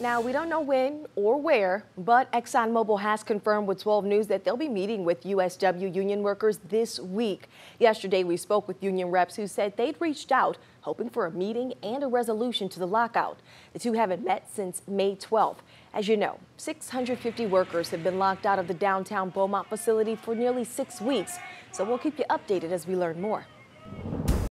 Now, we don't know when or where, but ExxonMobil has confirmed with 12 News that they'll be meeting with USW union workers this week. Yesterday, we spoke with union reps who said they'd reached out hoping for a meeting and a resolution to the lockout. The two haven't met since May 12th. As you know, 650 workers have been locked out of the downtown Beaumont facility for nearly six weeks, so we'll keep you updated as we learn more.